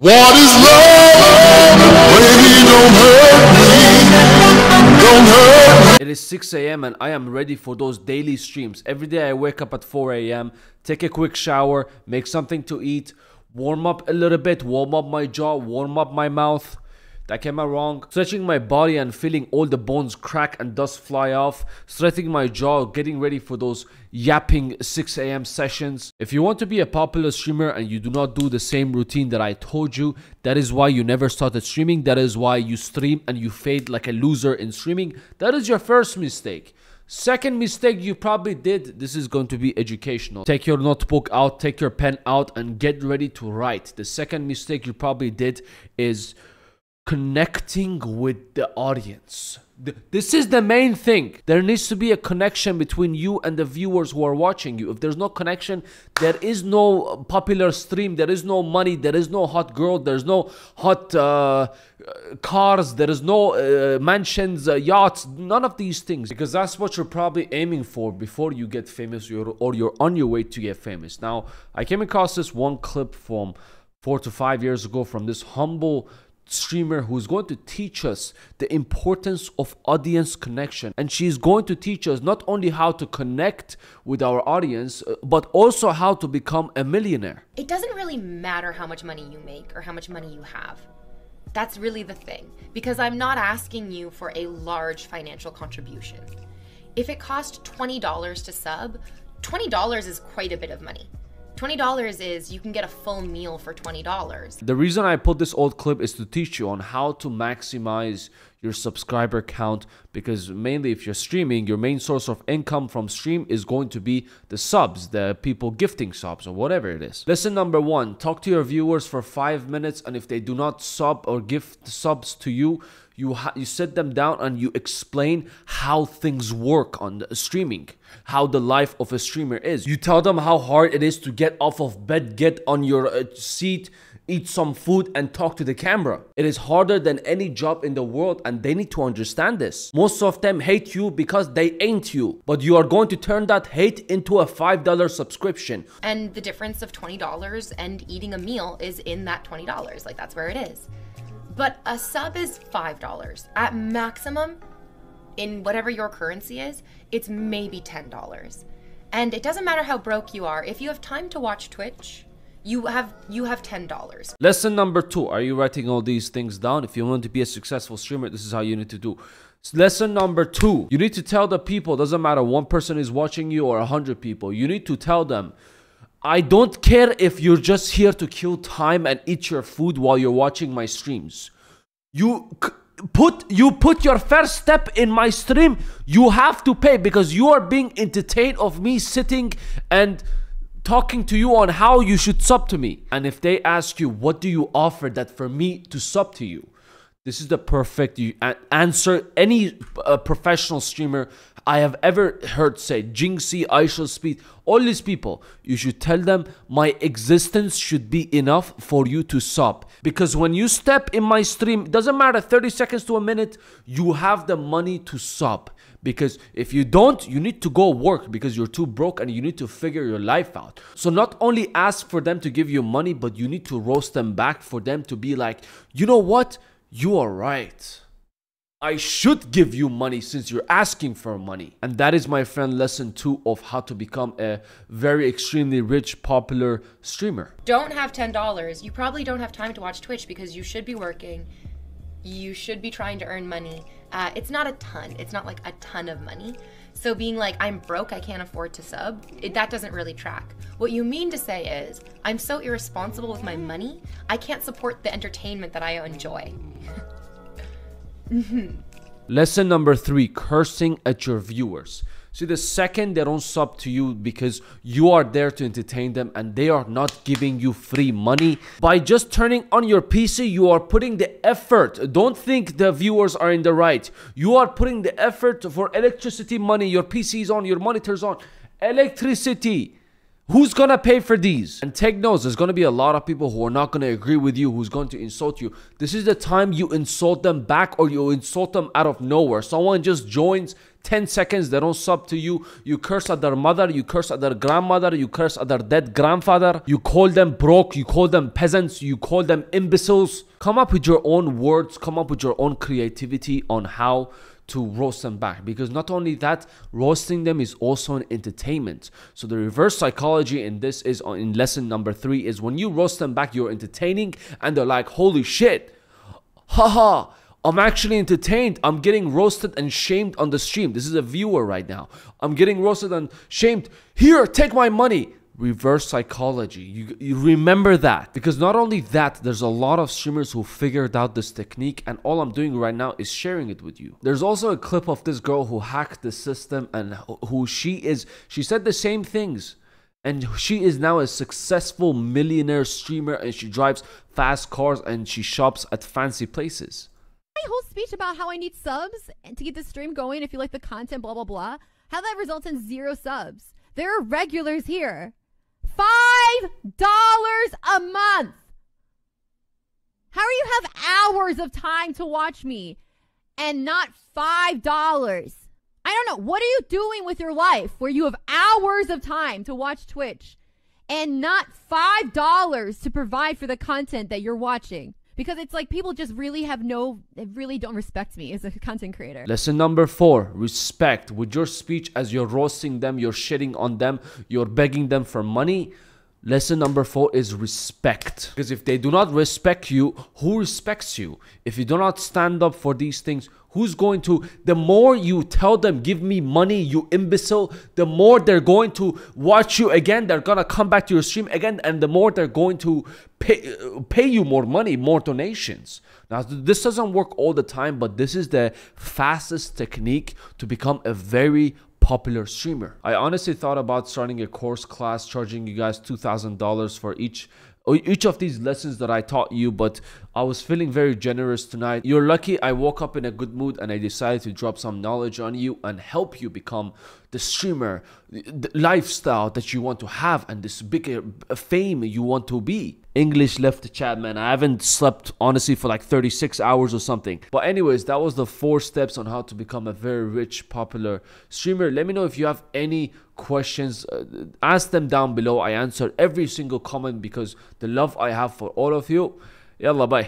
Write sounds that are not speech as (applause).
What is love? Don't hurt me. Don't hurt me. It is 6 a.m. and I am ready for those daily streams. Every day I wake up at 4 a.m., take a quick shower, make something to eat, warm up a little bit, warm up my jaw, warm up my mouth. That came out wrong. Stretching my body and feeling all the bones crack and dust fly off. Stretching my jaw, getting ready for those yapping 6 a.m. sessions. If you want to be a popular streamer and you do not do the same routine that I told you, that is why you never started streaming. That is why you stream and you fade like a loser in streaming. That is your first mistake. Second mistake you probably did, this is going to be educational. Take your notebook out, take your pen out, and get ready to write. The second mistake you probably did is connecting with the audience. This is the main thing. There needs to be a connection between you and the viewers who are watching you. If there's no connection, there is no popular stream, there is no money, there is no hot girl, there's no hot uh, cars, there is no uh, mansions, uh, yachts, none of these things. Because that's what you're probably aiming for before you get famous or or you're on your way to get famous. Now, I came across this one clip from four to five years ago from this humble streamer who's going to teach us the importance of audience connection and she's going to teach us not only how to connect with our audience uh, but also how to become a millionaire it doesn't really matter how much money you make or how much money you have. That's really the thing. Because I'm not asking you for a large financial contribution. If it cost $20 to sub, $20 is quite a bit of money. $20 is you can get a full meal for $20. the reason i put this old clip is to teach you on how to maximize your subscriber count because mainly if you're streaming your main source of income from stream is going to be the subs the people gifting subs or whatever it is lesson number one talk to your viewers for five minutes and if they do not sub or gift subs to you you ha- you sit them down and you explain how things work on streaming how the life of a streamer is you tell them how hard it is to get off of bed get on your uh, seat eat some food and talk to the camera it is harder than any job in the world and they need to understand this most of them hate you because they ain't you but you are going to turn that hate into a $5 subscription And the difference of $20 and eating a meal is in that $20. Like that's where it is. But a sub is $5. At maximum, in whatever your currency is, it's maybe $10. And it doesn't matter how broke you are. If you have time to watch Twitch, you have you have $10. Lesson number two. Are you writing all these things down? If you want to be a successful streamer, this is how you need to do. Lesson number two. You need to tell the people, doesn't matter one person is watching you or a hundred people. You need to tell them, I don't care if you're just here to kill time and eat your food while you're watching my streams. You put you put your first step in my stream. You have to pay because you are being entertained of me sitting and talking to you on how you should sub to me. And if they ask you, what do you offer that for me to sub to you? This is the perfect answer any uh, professional streamer I have ever heard say. Jynxzi, I shall speed, all these people, you should tell them my existence should be enough for you to sub. Because when you step in my stream, it doesn't matter 30 seconds to a minute, you have the money to sub. Because if you don't, you need to go work because you're too broke and you need to figure your life out. So not only ask for them to give you money, but you need to roast them back for them to be like, you know what? You are right. I should give you money since you're asking for money. And that is, my friend, lesson two of how to become a very extremely rich, popular streamer. Don't have $10. You probably don't have time to watch Twitch because you should be working. You should be trying to earn money. Uh, it's not a ton. It's not like a ton of money. So being like, I'm broke, I can't afford to sub, it, that doesn't really track. What you mean to say is, I'm so irresponsible with my money, I can't support the entertainment that I enjoy. (laughs) Mm-hmm. Lesson number three cursing at your viewers. See, the second they don't sub to you because you are there to entertain them and they are not giving you free money, by just turning on your PC, you are putting the effort. Don't think the viewers are in the right. You are putting the effort for electricity money. Your PC is on, your monitor's on. Electricity. Who's gonna pay for these? And take notes, there's gonna be a lot of people who are not gonna agree with you, who's going to insult you. This is the time you insult them back or you insult them out of nowhere. Someone just joins 10 seconds, they don't sub to you. You curse at their mother, you curse at their grandmother, you curse at their dead grandfather. You call them broke, you call them peasants, you call them imbeciles. Come up with your own words, come up with your own creativity on how to roast them back because not only that roasting them is also an entertainment. So the reverse psychology in this is on in lesson number three is when you roast them back you're entertaining and they're like holy shit! Haha i'm actually entertained. I'm getting roasted and shamed on the stream. This is a viewer right now. I'm getting roasted and shamed. Here take my money reverse psychology. You, you remember that because not only that, there's a lot of streamers who figured out this technique, and all I'm doing right now is sharing it with you. There's also a clip of this girl who hacked the system and who she is. She said the same things. And she is now a successful millionaire streamer and she drives fast cars and she shops at fancy places. My whole speech about how I need subs and to get the stream going if you like the content, blah, blah, blah. How that results in zero subs. There are regulars here. Five dollars a month. How are you have hours of time to watch me and not five dollars? I don't know. What are you doing with your life where you have hours of time to watch Twitch and not five dollars to provide for the content that you're watching? because it's like people just really have no they really don't respect me as a content creator lesson number four respect with your speech as you're roasting them you're shitting on them you're begging them for money Lesson number four is respect. Because if they do not respect you, who respects you? If you do not stand up for these things, who's going to? The more you tell them, give me money, you imbecile, the more they're going to watch you again. They're going to come back to your stream again, and the more they're going to pay, pay you more money, more donations. Now, this doesn't work all the time, but this is the fastest technique to become a very popular streamer. I honestly thought about starting a course class charging you guys $2,000 for each each of these lessons that I taught you, but I was feeling very generous tonight. You're lucky I woke up in a good mood and I decided to drop some knowledge on you and help you become the streamer, the lifestyle that you want to have, and this big uh, fame you want to be. English left the chat, man. I haven't slept honestly for like 36 hours or something. But, anyways, that was the four steps on how to become a very rich, popular streamer. Let me know if you have any questions. Uh, ask them down below. I answer every single comment because the love I have for all of you. Yalla, bye.